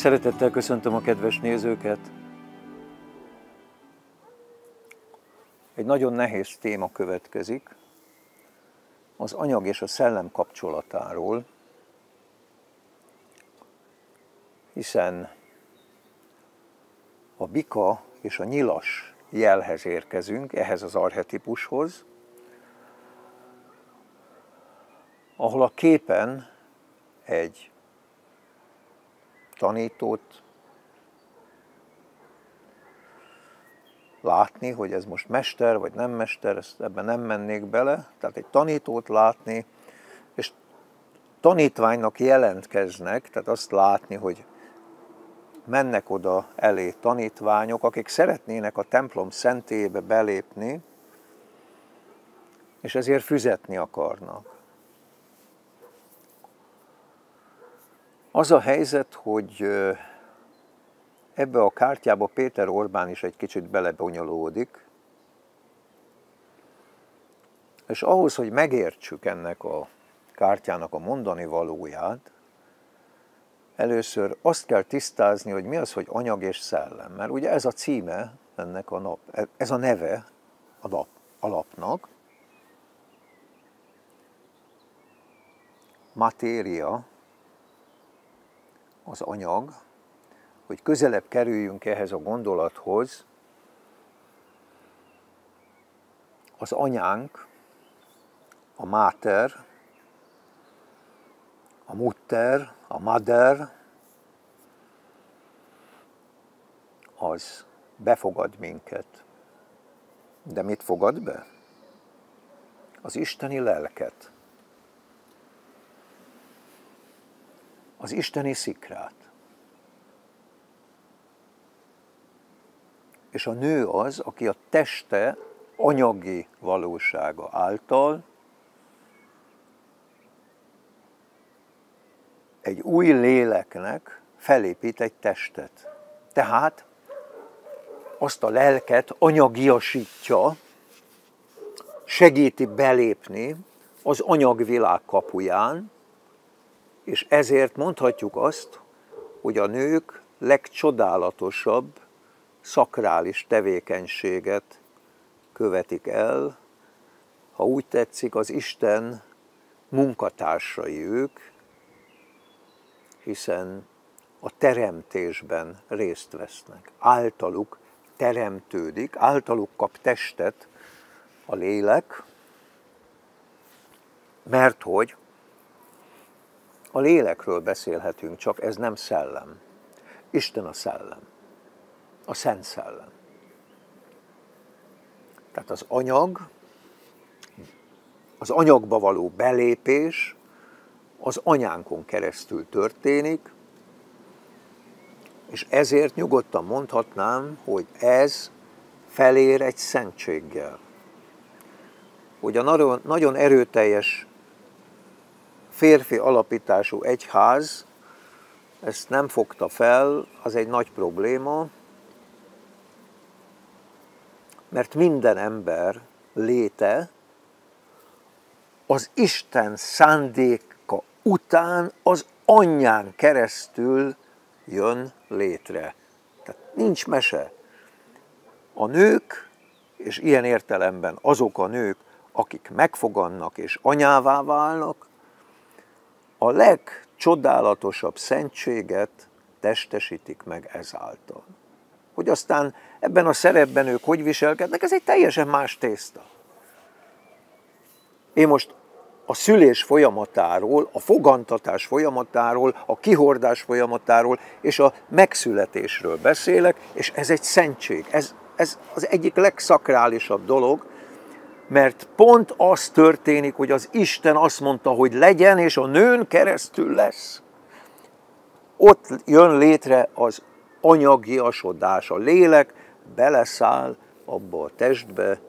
Szeretettel köszöntöm a kedves nézőket. Egy nagyon nehéz téma következik, az anyag és a szellem kapcsolatáról, hiszen a bika és a nyilas jelhez érkezünk, ehhez az arhetipushoz, ahol a képen egy tanítót látni, hogy ez most mester vagy nem mester, ezt ebben nem mennék bele, tehát egy tanítót látni, és tanítványnak jelentkeznek, tehát azt látni, hogy mennek oda elé tanítványok, akik szeretnének a templom szentélyébe belépni, és ezért füzetni akarnak. Az a helyzet, hogy ebbe a kártyába Péter Orbán is egy kicsit belebonyolódik, és ahhoz, hogy megértsük ennek a kártyának a mondani valóját, először azt kell tisztázni, hogy mi az, hogy anyag és szellem. Mert ugye ez a címe ennek a nap, ez a neve a nap, a lapnak. Matéria, az anyag, hogy közelebb kerüljünk ehhez a gondolathoz, az anyánk, a máter, a mutter, a mother, az befogad minket. De mit fogad be? Az isteni lelket. Az isteni szikrát. És a nő az, aki a teste anyagi valósága által egy új léleknek felépít egy testet. Tehát azt a lelket anyagiasítja, segíti belépni az anyagvilág kapuján, és ezért mondhatjuk azt, hogy a nők legcsodálatosabb szakrális tevékenységet követik el, ha úgy tetszik, az Isten munkatársai ők, hiszen a teremtésben részt vesznek. Általuk teremtődik, általuk kap testet a lélek, mert hogy a lélekről beszélhetünk, csak ez nem szellem. Isten a szellem, a szent szellem. Tehát az anyag, az anyagba való belépés az anyánkon keresztül történik, és ezért nyugodtan mondhatnám, hogy ez felér egy szentséggel. Hogy a nagyon, erőteljes férfi alapítású egyház ezt nem fogta fel, az egy nagy probléma, mert minden ember léte az Isten szándéka után az anyján keresztül jön létre. Tehát nincs mese. A nők, és ilyen értelemben azok a nők, akik megfogannak és anyává válnak, a legcsodálatosabb szentséget testesítik meg ezáltal. Hogy aztán ebben a szerepben ők hogy viselkednek, ez egy teljesen más tészta. Én most a szülés folyamatáról, a fogantatás folyamatáról, a kihordás folyamatáról és a megszületésről beszélek, és ez egy szentség. Ez, ez az egyik legszakrálisabb dolog, mert pont az történik, hogy az Isten azt mondta, hogy legyen, és a nőn keresztül lesz. Ott jön létre az anyagiasodás, a lélek beleszáll abba a testbe,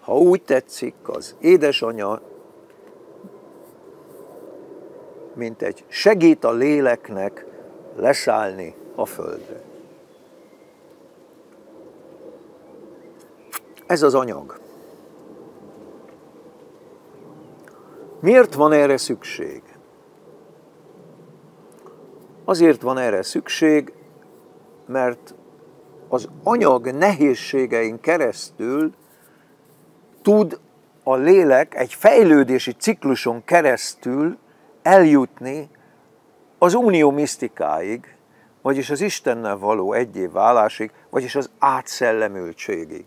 ha úgy tetszik, az édesanya, mint egy segít a léleknek leszállni a földre. Ez az anyag. Miért van erre szükség? Azért van erre szükség, mert az anyag nehézségein keresztül tud a lélek egy fejlődési cikluson keresztül eljutni az unió misztikáig, vagyis az Istennel való egyé válásig, vagyis az átszellemültségig.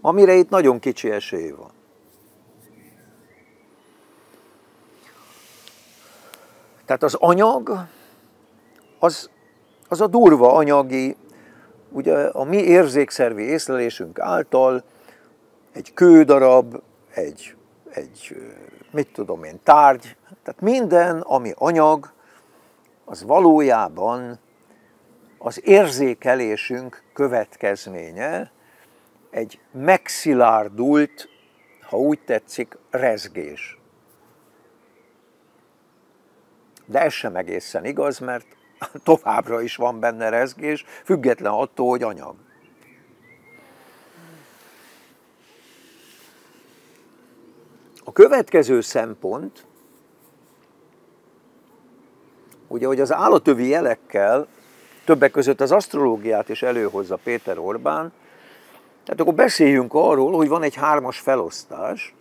Amire itt nagyon kicsi esély van. Tehát az anyag, az, az a durva anyagi, ugye a mi érzékszervi észlelésünk által egy kődarab, egy, egy mit tudom én, tárgy, tehát minden, ami anyag, az valójában az érzékelésünk következménye, egy megszilárdult, ha úgy tetszik, rezgés. De ez sem egészen igaz, mert továbbra is van benne rezgés, független attól, hogy anyag. A következő szempont, ugye, hogy az állatövi jelekkel, többek között az asztrológiát is előhozza Péter Orbán, tehát akkor beszéljünk arról, hogy van egy hármas felosztás,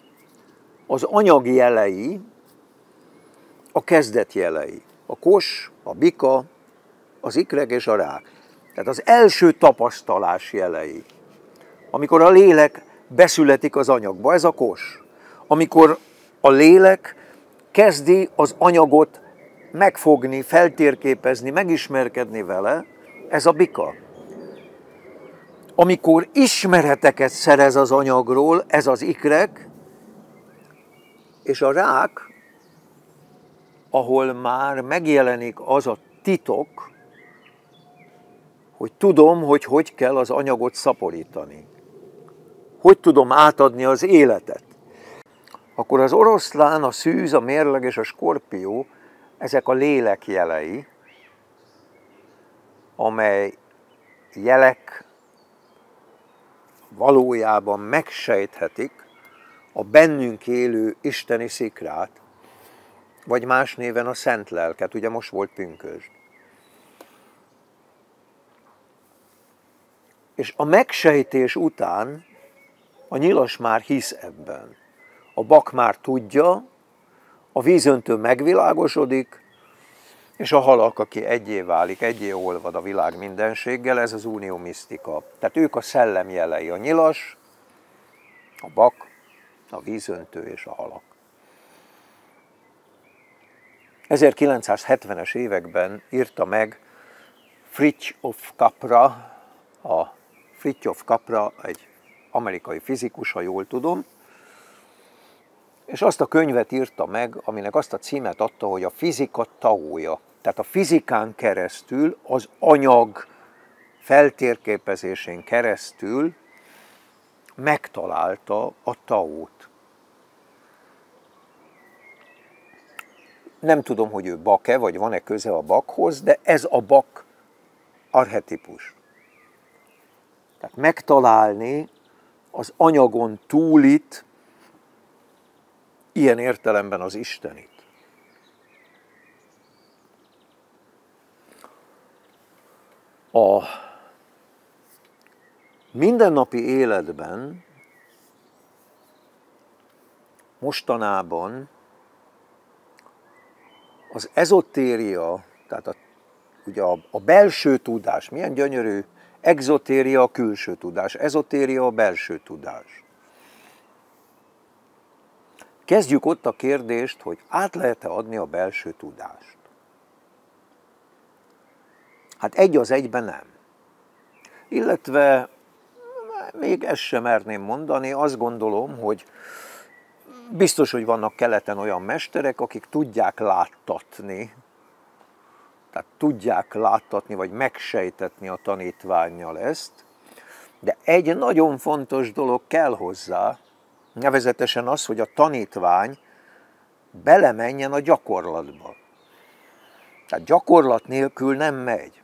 az anyagi jelei, a kezdet jelei. A kos, a bika, az ikreg és a rák. Tehát az első tapasztalás jelei. Amikor a lélek beszületik az anyagba, ez a kos. Amikor a lélek kezdi az anyagot megfogni, feltérképezni, megismerkedni vele, ez a bika. Amikor ismereteket szerez az anyagról, ez az ikrek, és a rák, ahol már megjelenik az a titok, hogy tudom, hogy hogy kell az anyagot szaporítani. Hogy tudom átadni az életet. Akkor az oroszlán, a szűz, a mérleg és a skorpió, ezek a lélek jelei, amely jelek valójában megsejthetik a bennünk élő isteni szikrát, vagy más néven a szent lelket, ugye most volt pünkösd. És a megsejtés után a nyilas már hisz ebben. A bak már tudja, a vízöntő megvilágosodik, és a halak, aki egyé válik, egyé olvad a világ mindenséggel, ez az unió misztika. Tehát ők a szellem jelei, a nyilas, a bak, a vízöntő és a halak. 1970-es években írta meg Fritjof Capra, a Fritjof Capra egy amerikai fizikus, ha jól tudom, és azt a könyvet írta meg, aminek azt a címet adta, hogy a fizika taója. Tehát a fizikán keresztül, az anyag feltérképezésén keresztül megtalálta a taót. Nem tudom, hogy ő bak-e, vagy van-e köze a bakhoz, de ez a bak arhetipus. Tehát megtalálni az anyagon túlit, ilyen értelemben az Istenit. A mindennapi életben mostanában az ezotéria, tehát a, ugye a, a belső tudás, milyen gyönyörű, exotéria a külső tudás, ezotéria a belső tudás. Kezdjük ott a kérdést, hogy át lehet-e adni a belső tudást. Hát egy az egyben nem. Illetve még ezt sem merném mondani, azt gondolom, hogy biztos, hogy vannak keleten olyan mesterek, akik tudják láttatni, tehát tudják láttatni, vagy megsejtetni a tanítványjal ezt, de egy nagyon fontos dolog kell hozzá, nevezetesen az, hogy a tanítvány belemenjen a gyakorlatba. Tehát gyakorlat nélkül nem megy.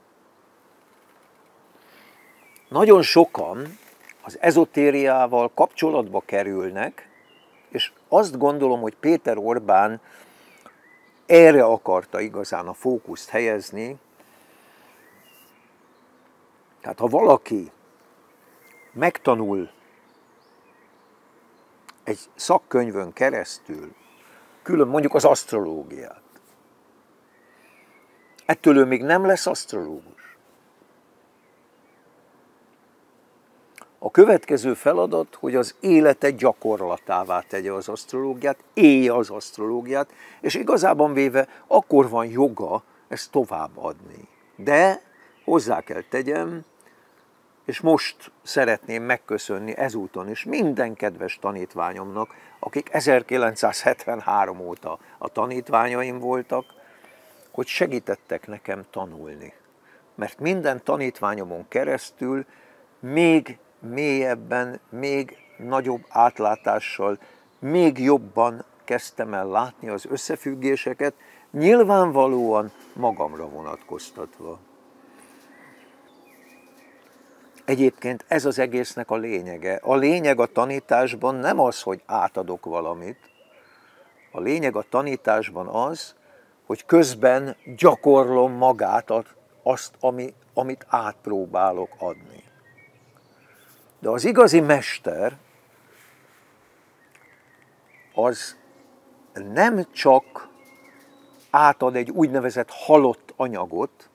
Nagyon sokan az ezotériával kapcsolatba kerülnek, és azt gondolom, hogy Péter Orbán erre akarta igazán a fókuszt helyezni. Tehát ha valaki megtanul egy szakkönyvön keresztül, külön mondjuk az asztrológiát, ettől ő még nem lesz asztrológus. A következő feladat, hogy az élete gyakorlatává tegye az asztrológiát, élje az asztrológiát, és igazában véve akkor van joga ezt továbbadni. De hozzá kell tegyem, és most szeretném megköszönni ezúton is minden kedves tanítványomnak, akik 1973 óta a tanítványaim voltak, hogy segítettek nekem tanulni. Mert minden tanítványomon keresztül még mélyebben, még nagyobb átlátással, még jobban kezdtem el látni az összefüggéseket, nyilvánvalóan magamra vonatkoztatva. Egyébként ez az egésznek a lényege. A lényeg a tanításban nem az, hogy átadok valamit. A lényeg a tanításban az, hogy közben gyakorlom magát, azt, ami, amit átpróbálok adni. De az igazi mester az nem csak átad egy úgynevezett halott anyagot,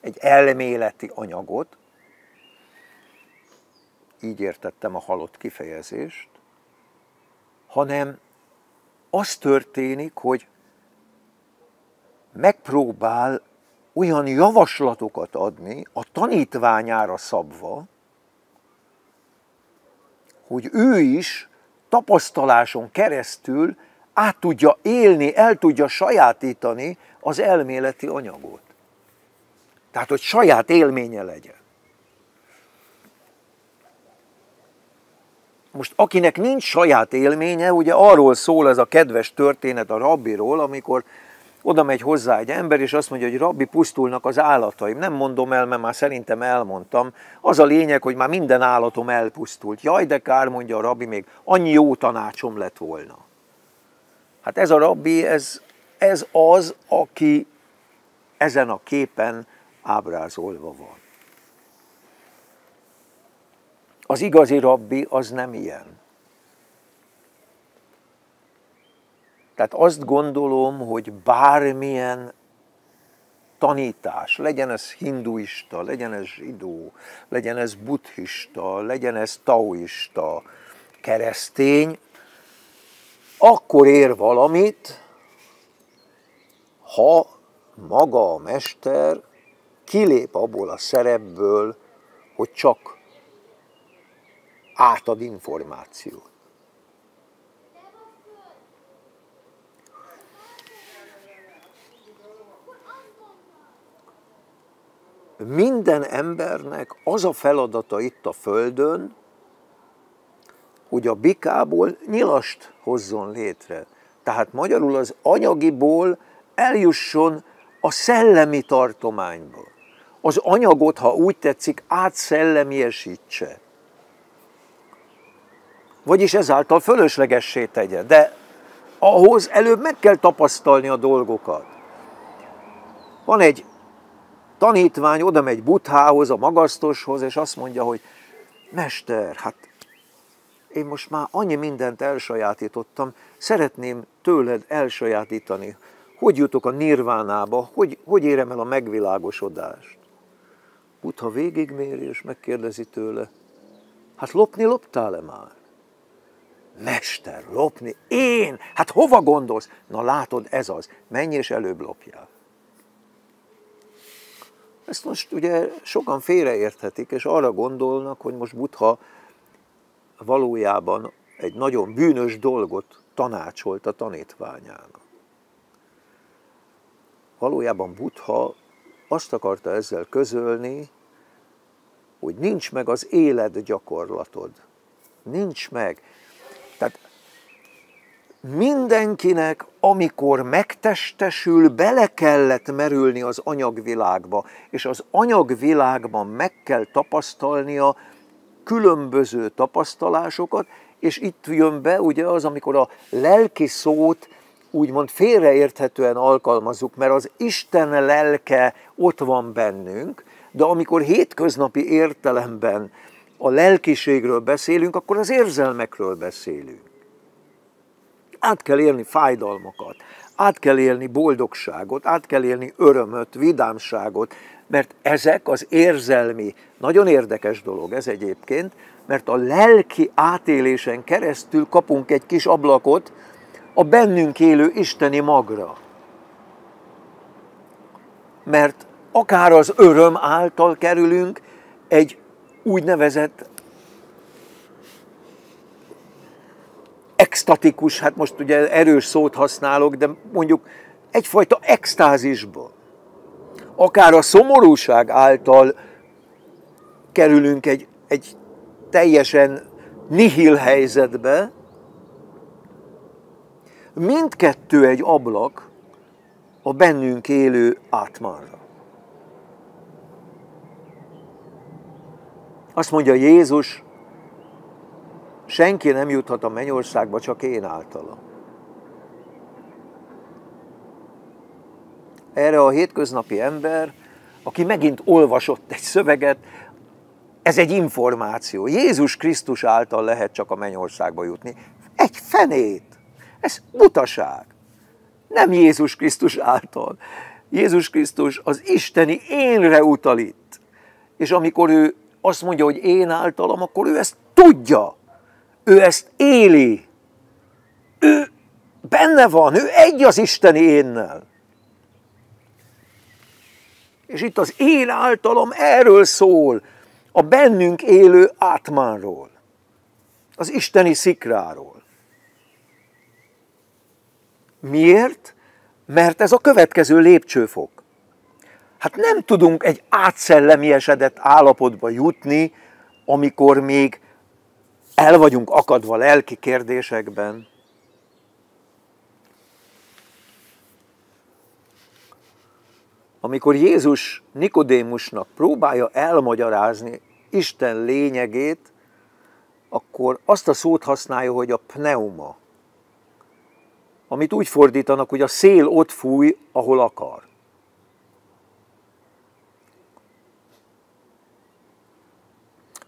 egy elméleti anyagot, így értettem a halott kifejezést, hanem az történik, hogy megpróbál olyan javaslatokat adni a tanítványára szabva, hogy ő is tapasztaláson keresztül át tudja élni, el tudja sajátítani az elméleti anyagot. Tehát, hogy saját élménye legyen. Most akinek nincs saját élménye, ugye arról szól ez a kedves történet a rabbiról, amikor oda megy hozzá egy ember, és azt mondja, hogy rabbi, pusztulnak az állataim. Nem mondom el, mert már szerintem elmondtam. Az a lényeg, hogy már minden állatom elpusztult. Jaj, de kár, mondja a rabbi, még annyi jó tanácsom lett volna. Hát ez a rabbi, ez, ez az, aki ezen a képen ábrázolva van. Az igazi rabbi az nem ilyen. Tehát azt gondolom, hogy bármilyen tanítás, legyen ez hinduista, legyen ez zsidó, legyen ez buddhista, legyen ez taoista, keresztény, akkor ér valamit, ha maga a mester kilép abból a szerepből, hogy csak átad információt. Minden embernek az a feladata itt a Földön, hogy a bikából nyilast hozzon létre. Tehát magyarul az anyagiból eljusson a szellemi tartományba. Az anyagot, ha úgy tetszik, átszellemiesítse. Vagyis ezáltal fölöslegessé tegye. De ahhoz előbb meg kell tapasztalni a dolgokat. Van egy tanítvány oda megy Buthához, a magasztoshoz, és azt mondja, hogy Mester, hát én most már annyi mindent elsajátítottam, szeretném tőled elsajátítani. Hogy jutok a nirvánába, hogy, hogy érem el a megvilágosodást? Butha végigméri, és megkérdezi tőle, hát lopni loptál-e már? Mester, lopni? Én? Hát hova gondolsz? Na látod, ez az. Menj és előbb lopjál. Ezt most ugye sokan félreérthetik, és arra gondolnak, hogy most Buddha valójában egy nagyon bűnös dolgot tanácsolt a tanítványának. Valójában Buddha azt akarta ezzel közölni, hogy nincs meg az élet gyakorlatod. Nincs meg. Tehát mindenkinek, amikor megtestesül, bele kellett merülni az anyagvilágba, és az anyagvilágban meg kell tapasztalnia különböző tapasztalásokat, és itt jön be ugye az, amikor a lelki szót úgymond félreérthetően alkalmazzuk, mert az Isten lelke ott van bennünk, de amikor hétköznapi értelemben a lelkiségről beszélünk, akkor az érzelmekről beszélünk. Át kell élni fájdalmakat, át kell élni boldogságot, át kell élni örömöt, vidámságot, mert ezek az érzelmi, nagyon érdekes dolog ez egyébként, mert a lelki átélésen keresztül kapunk egy kis ablakot a bennünk élő isteni magra. Mert akár az öröm által kerülünk egy úgynevezett extatikus, hát most ugye erős szót használok, de mondjuk egyfajta extázisba. Akár a szomorúság által kerülünk egy, egy teljesen nihil helyzetbe, mindkettő egy ablak a bennünk élő átmára. Azt mondja Jézus, senki nem juthat a mennyországba, csak én általam. Erre a hétköznapi ember, aki megint olvasott egy szöveget, ez egy információ. Jézus Krisztus által lehet csak a mennyországba jutni. Egy fenét. Ez butaság. Nem Jézus Krisztus által. Jézus Krisztus az isteni énre utal itt. És amikor ő azt mondja, hogy én általam, akkor ő ezt tudja. Ő ezt éli. Ő benne van, ő egy az isteni énnel. És itt az én általam erről szól, a bennünk élő átmánról, az isteni szikráról. Miért? Mert ez a következő lépcsőfok. Hát nem tudunk egy átszellemi-esedett állapotba jutni, amikor még el vagyunk akadva lelki kérdésekben. Amikor Jézus Nikodémusnak próbálja elmagyarázni Isten lényegét, akkor azt a szót használja, hogy a pneuma, amit úgy fordítanak, hogy a szél ott fúj, ahol akar.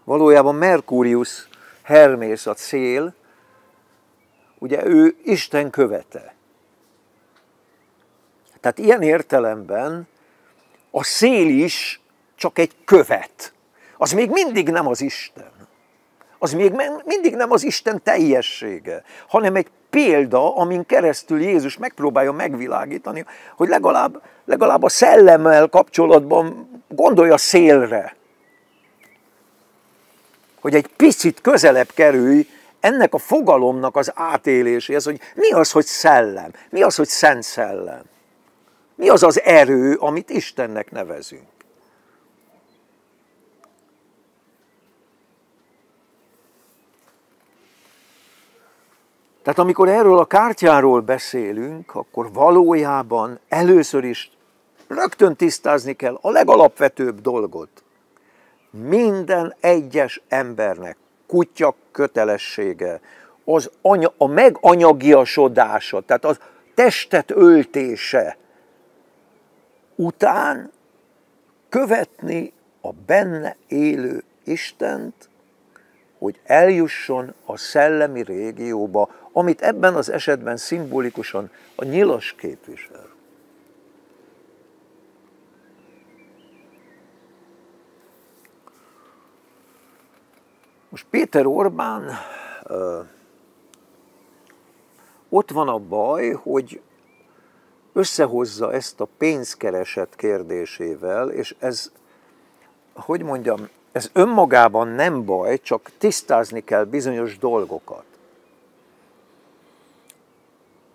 Valójában Merkurius Hermész a szél, ugye ő Isten követe. Tehát ilyen értelemben a szél is csak egy követ. Az még mindig nem az Isten. Az még mindig nem az Isten teljessége, hanem egy példa, amin keresztül Jézus megpróbálja megvilágítani, hogy legalább, legalább a szellemmel kapcsolatban gondolja szélre. Hogy egy picit közelebb kerülj ennek a fogalomnak az átéléséhez, hogy mi az, hogy szellem, mi az, hogy szent szellem. Mi az az erő, amit Istennek nevezünk? Tehát amikor erről a kártyáról beszélünk, akkor valójában először is rögtön tisztázni kell a legalapvetőbb dolgot. Minden egyes embernek kutya kötelessége, az anya, a meganyagiasodása, tehát az testet öltése, után követni a benne élő Istent, hogy eljusson a szellemi régióba, amit ebben az esetben szimbolikusan a nyilas képvisel. Most Péter Orbán ott van a baj, hogy összehozza ezt a pénzkereset kérdésével, és ez, hogy mondjam, ez önmagában nem baj, csak tisztázni kell bizonyos dolgokat.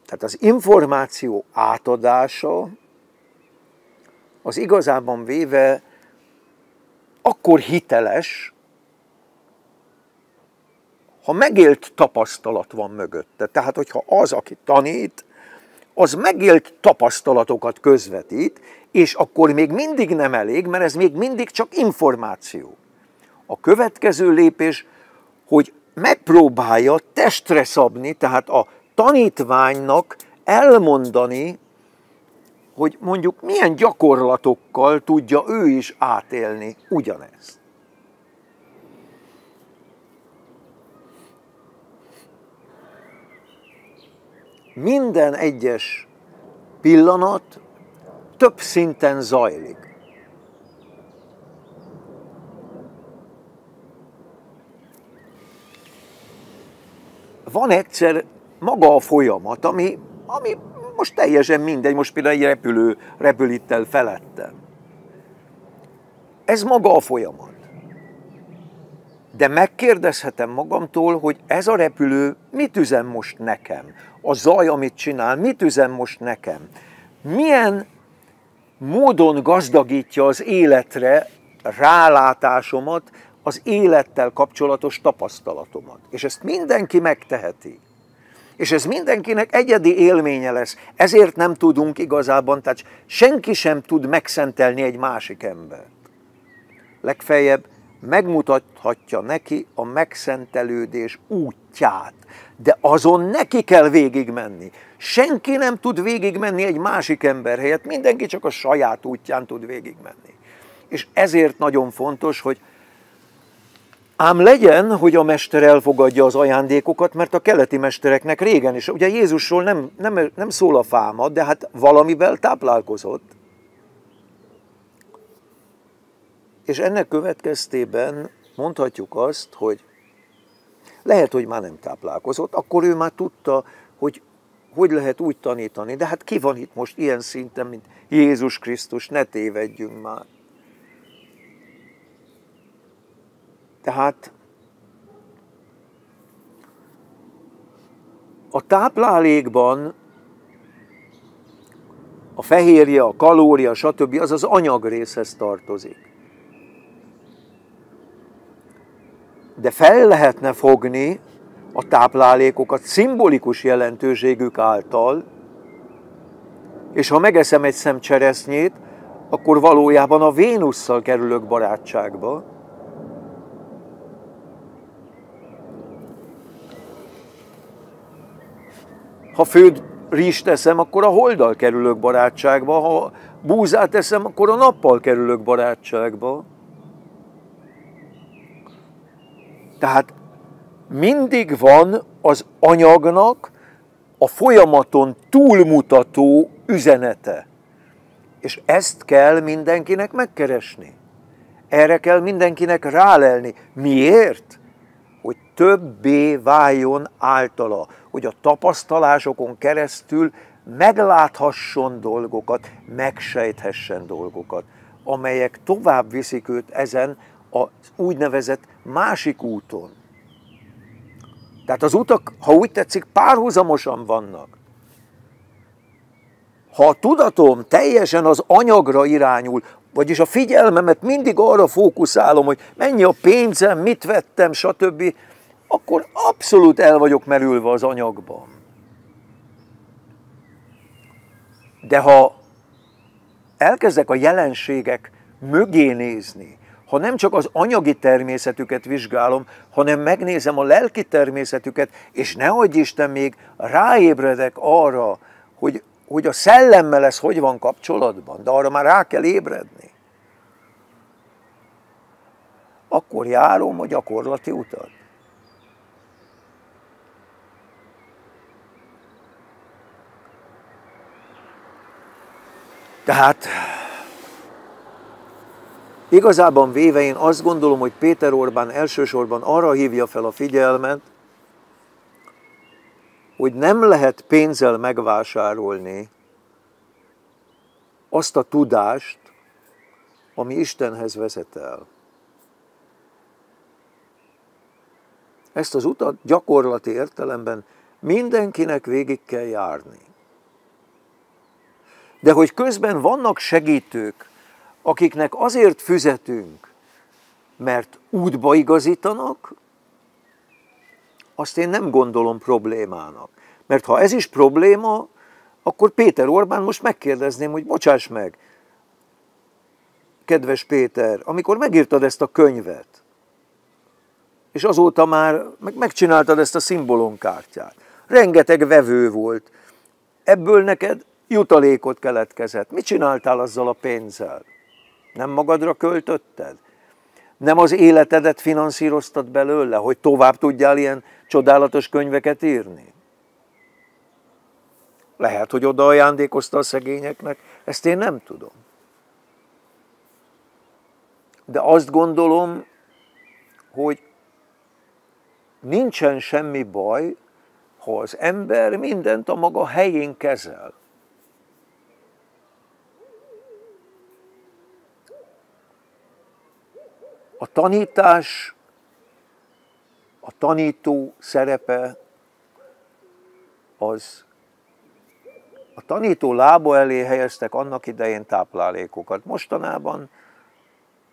Tehát az információ átadása az igazában véve akkor hiteles, ha megélt tapasztalat van mögötte. Tehát, hogyha az, aki tanít, az megélt tapasztalatokat közvetít, és akkor még mindig nem elég, mert ez még mindig csak információ. A következő lépés, hogy megpróbálja testre szabni, tehát a tanítványnak elmondani, hogy mondjuk milyen gyakorlatokkal tudja ő is átélni ugyanezt. Minden egyes pillanat több szinten zajlik. Van egyszer maga a folyamat, ami, ami most teljesen mindegy, most például egy repülő repül itt el felettem. Ez maga a folyamat. De megkérdezhetem magamtól, hogy ez a repülő mit üzen most nekem? A zaj, amit csinál, mit üzen most nekem? Milyen módon gazdagítja az életre rálátásomat, az élettel kapcsolatos tapasztalatomat. És ezt mindenki megteheti. És ez mindenkinek egyedi élménye lesz. Ezért nem tudunk igazában, tehát senki sem tud megszentelni egy másik embert. Legfeljebb megmutathatja neki a megszentelődés útját, de azon neki kell végigmenni. Senki nem tud végigmenni egy másik ember helyett, mindenki csak a saját útján tud végigmenni. És ezért nagyon fontos, hogy Ám legyen, hogy a mester elfogadja az ajándékokat, mert a keleti mestereknek régen is, ugye Jézusról nem, nem, nem szól a fáma, de hát valamivel táplálkozott. És ennek következtében mondhatjuk azt, hogy lehet, hogy már nem táplálkozott, akkor ő már tudta, hogy hogy lehet úgy tanítani. De hát ki van itt most ilyen szinten, mint Jézus Krisztus, ne tévedjünk már. Tehát a táplálékban a fehérje, a kalória, stb. az az anyagrészhez tartozik. De fel lehetne fogni a táplálékokat szimbolikus jelentőségük által, és ha megeszem egy szem cseresznyét, akkor valójában a Vénusszal kerülök barátságba, Ha főd rizst teszem, akkor a holddal kerülök barátságba, ha búzát teszem, akkor a nappal kerülök barátságba. Tehát mindig van az anyagnak a folyamaton túlmutató üzenete. És ezt kell mindenkinek megkeresni. Erre kell mindenkinek rálelni. Miért? Hogy többé váljon általa hogy a tapasztalásokon keresztül megláthasson dolgokat, megsejthessen dolgokat, amelyek tovább viszik őt ezen az úgynevezett másik úton. Tehát az utak, ha úgy tetszik, párhuzamosan vannak. Ha a tudatom teljesen az anyagra irányul, vagyis a figyelmemet mindig arra fókuszálom, hogy mennyi a pénzem, mit vettem, stb., akkor abszolút el vagyok merülve az anyagban. De ha elkezdek a jelenségek mögé nézni, ha nem csak az anyagi természetüket vizsgálom, hanem megnézem a lelki természetüket, és nehogy Isten még ráébredek arra, hogy, hogy a szellemmel ez hogy van kapcsolatban, de arra már rá kell ébredni. Akkor járom a gyakorlati utat. Tehát igazában véve én azt gondolom, hogy Péter Orbán elsősorban arra hívja fel a figyelmet, hogy nem lehet pénzzel megvásárolni azt a tudást, ami Istenhez vezet el. Ezt az utat gyakorlati értelemben mindenkinek végig kell járni. De hogy közben vannak segítők, akiknek azért füzetünk, mert útba igazítanak, azt én nem gondolom problémának. Mert ha ez is probléma, akkor Péter Orbán most megkérdezném, hogy bocsáss meg, kedves Péter, amikor megírtad ezt a könyvet, És azóta már meg megcsináltad ezt a szimbólumkártyát. Rengeteg vevő volt. Ebből neked jutalékot keletkezett. Mit csináltál azzal a pénzzel? Nem magadra költötted? Nem az életedet finanszíroztad belőle, hogy tovább tudjál ilyen csodálatos könyveket írni? Lehet, hogy oda ajándékozta a szegényeknek, ezt én nem tudom. De azt gondolom, hogy nincsen semmi baj, ha az ember mindent a maga helyén kezel. A tanítás, a tanító szerepe az a tanító lába elé helyeztek annak idején táplálékokat. Mostanában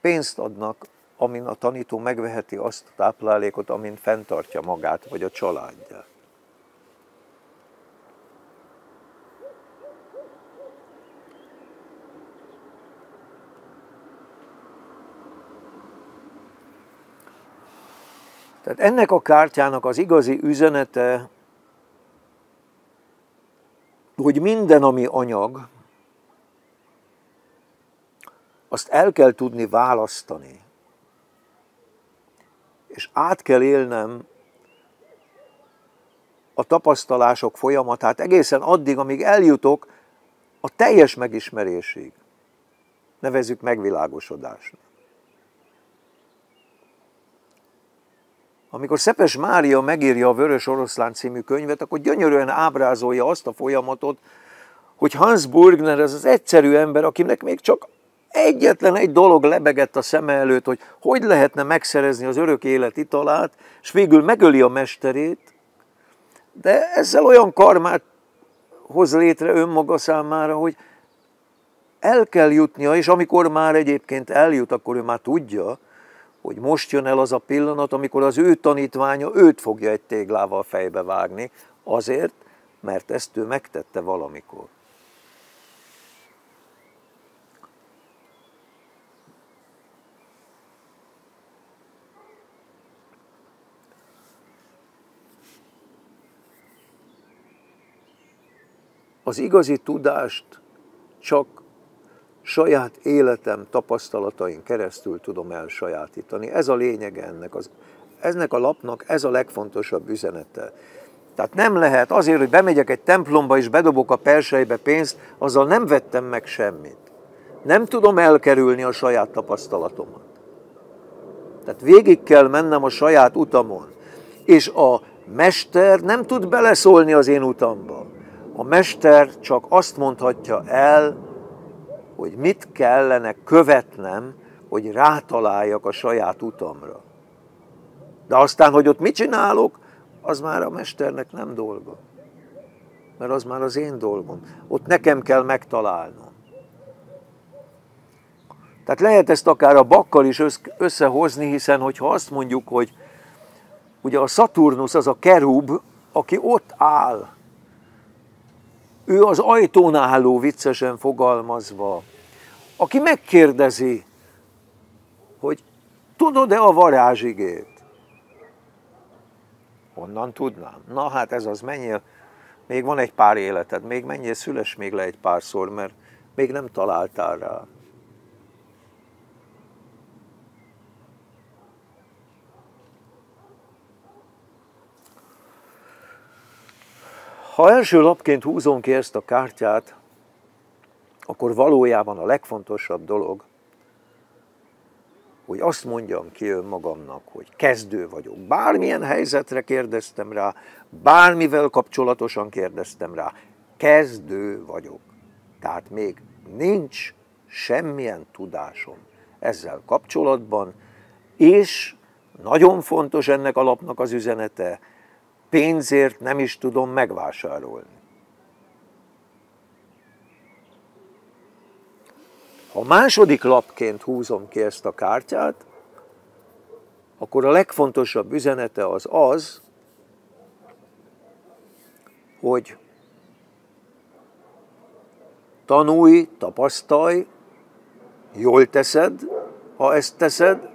pénzt adnak, amin a tanító megveheti azt a táplálékot, amin fenntartja magát vagy a családját. Tehát ennek a kártyának az igazi üzenete, hogy minden, ami anyag, azt el kell tudni választani. És át kell élnem a tapasztalások folyamatát egészen addig, amíg eljutok a teljes megismerésig. Nevezzük megvilágosodásnak. Amikor Szepes Mária megírja a Vörös Oroszlán című könyvet, akkor gyönyörűen ábrázolja azt a folyamatot, hogy Hans Burgner, ez az egyszerű ember, akinek még csak egyetlen egy dolog lebegett a szeme előtt, hogy hogy lehetne megszerezni az örök élet italát, és végül megöli a mesterét, de ezzel olyan karmát hoz létre önmaga számára, hogy el kell jutnia, és amikor már egyébként eljut, akkor ő már tudja, hogy most jön el az a pillanat, amikor az ő tanítványa őt fogja egy téglával fejbe vágni, azért, mert ezt ő megtette valamikor. Az igazi tudást csak saját életem tapasztalatain keresztül tudom elsajátítani. Ez a lényege ennek, az, ennek a lapnak, ez a legfontosabb üzenete. Tehát nem lehet azért, hogy bemegyek egy templomba és bedobok a persejbe pénzt, azzal nem vettem meg semmit. Nem tudom elkerülni a saját tapasztalatomat. Tehát végig kell mennem a saját utamon. És a mester nem tud beleszólni az én utamba. A mester csak azt mondhatja el, hogy mit kellene követnem, hogy rátaláljak a saját utamra. De aztán, hogy ott mit csinálok, az már a mesternek nem dolga. Mert az már az én dolgom. Ott nekem kell megtalálnom. Tehát lehet ezt akár a bakkal is összehozni, hiszen hogyha azt mondjuk, hogy ugye a Saturnus az a kerub, aki ott áll, ő az ajtón álló viccesen fogalmazva, aki megkérdezi, hogy tudod-e a varázsigét? Honnan tudnám? Na hát ez az, menjél, még van egy pár életed, még menjél, szüles még le egy párszor, mert még nem találtál rá. Ha első lapként húzom ki ezt a kártyát, akkor valójában a legfontosabb dolog, hogy azt mondjam ki önmagamnak, hogy kezdő vagyok. Bármilyen helyzetre kérdeztem rá, bármivel kapcsolatosan kérdeztem rá, kezdő vagyok. Tehát még nincs semmilyen tudásom ezzel kapcsolatban, és nagyon fontos ennek a lapnak az üzenete, pénzért nem is tudom megvásárolni. Ha második lapként húzom ki ezt a kártyát, akkor a legfontosabb üzenete az az, hogy tanulj, tapasztalj, jól teszed, ha ezt teszed,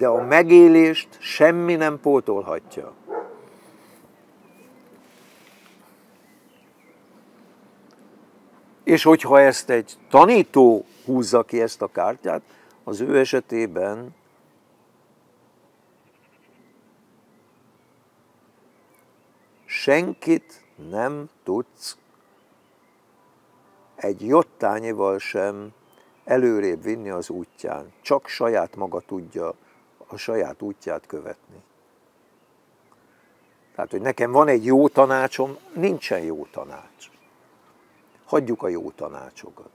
de a megélést semmi nem pótolhatja. És hogyha ezt egy tanító húzza ki ezt a kártyát, az ő esetében senkit nem tudsz egy jottányival sem előrébb vinni az útján. Csak saját maga tudja a saját útját követni. Tehát, hogy nekem van egy jó tanácsom, nincsen jó tanács. Hagyjuk a jó tanácsokat.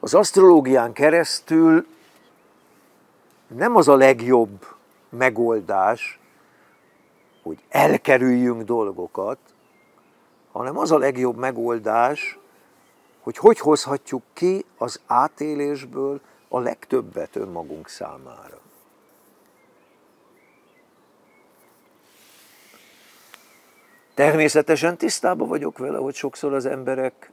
Az asztrológián keresztül nem az a legjobb megoldás, hogy elkerüljünk dolgokat, hanem az a legjobb megoldás, hogy hogy hozhatjuk ki az átélésből a legtöbbet önmagunk számára. Természetesen tisztában vagyok vele, hogy sokszor az emberek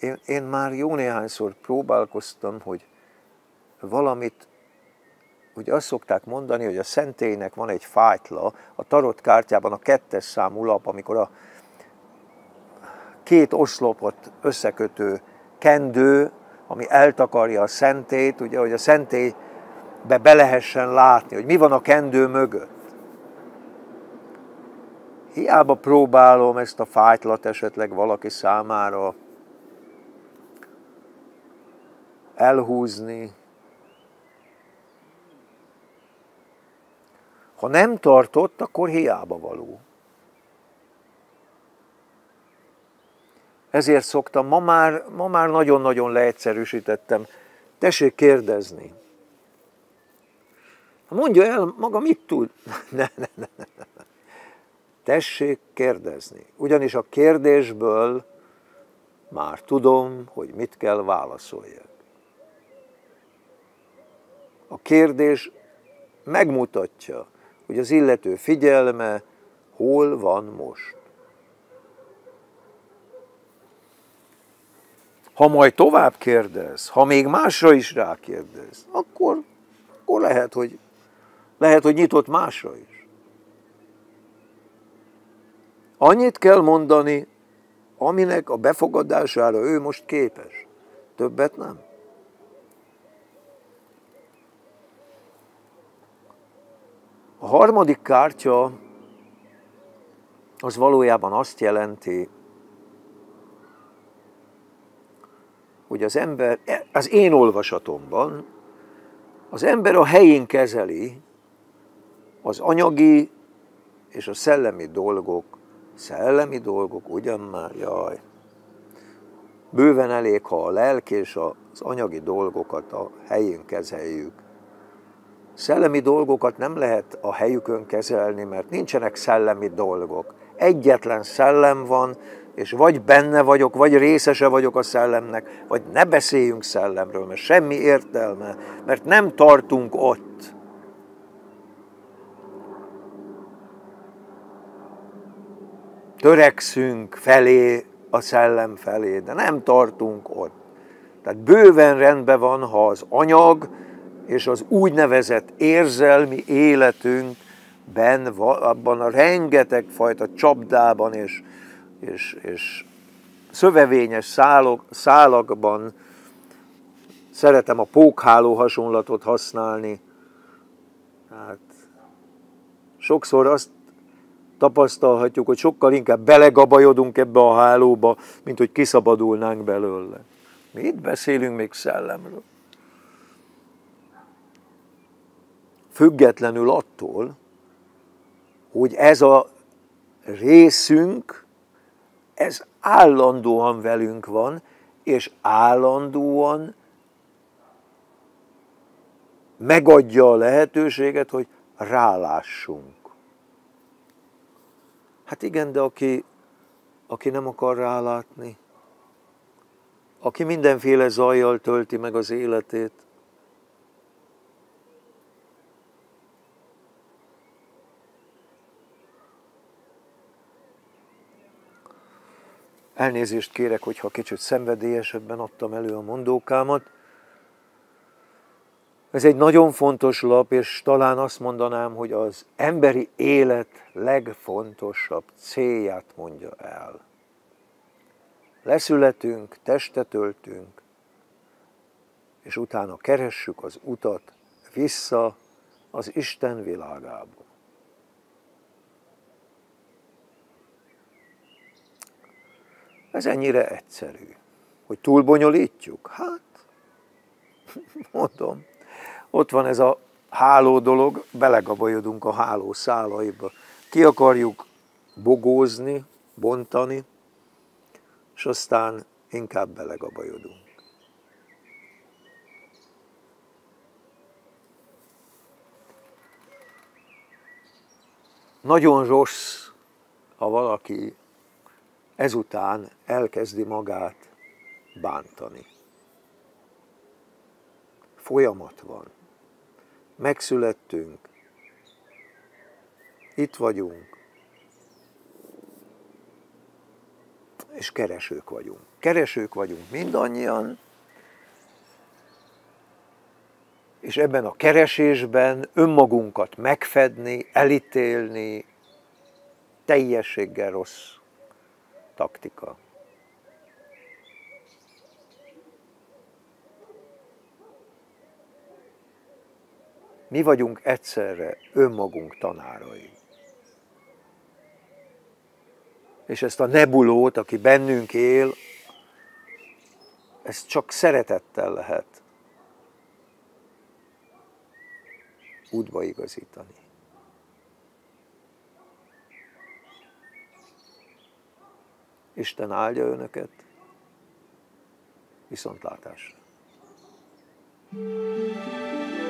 én, én már jó néhányszor próbálkoztam, hogy valamit, ugye azt szokták mondani, hogy a szentélynek van egy fájtla, a tarot kártyában a kettes számú lap, amikor a két oszlopot összekötő kendő, ami eltakarja a szentét, ugye, hogy a szentélybe be lehessen látni, hogy mi van a kendő mögött. Hiába próbálom ezt a fájtlat esetleg valaki számára elhúzni. Ha nem tartott, akkor hiába való. Ezért szoktam, ma már, ma már nagyon-nagyon leegyszerűsítettem, tessék kérdezni. Mondja el maga, mit tud? Ne, ne, ne, ne. Tessék kérdezni. Ugyanis a kérdésből már tudom, hogy mit kell válaszoljak. A kérdés megmutatja, hogy az illető figyelme hol van most. Ha majd tovább kérdez, ha még másra is rákérdez, akkor, akkor lehet, hogy, lehet, hogy nyitott másra is. Annyit kell mondani, aminek a befogadására ő most képes. Többet nem. A harmadik kártya az valójában azt jelenti, hogy az ember, az én olvasatomban, az ember a helyén kezeli az anyagi és a szellemi dolgok, szellemi dolgok ugyan már, jaj, bőven elég, ha a lelki és az anyagi dolgokat a helyén kezeljük. Szellemi dolgokat nem lehet a helyükön kezelni, mert nincsenek szellemi dolgok. Egyetlen szellem van, és vagy benne vagyok, vagy részese vagyok a szellemnek, vagy ne beszéljünk szellemről, mert semmi értelme, mert nem tartunk ott. Törekszünk felé, a szellem felé, de nem tartunk ott. Tehát bőven rendben van, ha az anyag és az úgynevezett érzelmi életünkben, abban a rengeteg fajta csapdában és és, és szövevényes szálok, szálakban szeretem a pókháló hasonlatot használni. Hát, sokszor azt tapasztalhatjuk, hogy sokkal inkább belegabajodunk ebbe a hálóba, mint hogy kiszabadulnánk belőle. Mi itt beszélünk még szellemről. Függetlenül attól, hogy ez a részünk ez állandóan velünk van, és állandóan megadja a lehetőséget, hogy rálássunk. Hát igen, de aki, aki nem akar rálátni, aki mindenféle zajjal tölti meg az életét, Elnézést kérek, hogyha kicsit szenvedélyesebben adtam elő a mondókámat. Ez egy nagyon fontos lap, és talán azt mondanám, hogy az emberi élet legfontosabb célját mondja el. Leszületünk, testet öltünk, és utána keressük az utat vissza az Isten világába. Ez ennyire egyszerű. Hogy túlbonyolítjuk? Hát, mondom, ott van ez a háló dolog, belegabajodunk a háló szálaiba. Ki akarjuk bogózni, bontani, és aztán inkább belegabajodunk. Nagyon rossz, ha valaki ezután elkezdi magát bántani. Folyamat van. Megszülettünk. Itt vagyunk. És keresők vagyunk. Keresők vagyunk mindannyian, és ebben a keresésben önmagunkat megfedni, elítélni teljességgel rossz taktika. Mi vagyunk egyszerre önmagunk tanárai. És ezt a nebulót, aki bennünk él, ezt csak szeretettel lehet útba igazítani. Isten áldja önöket, viszontlátásra! thank you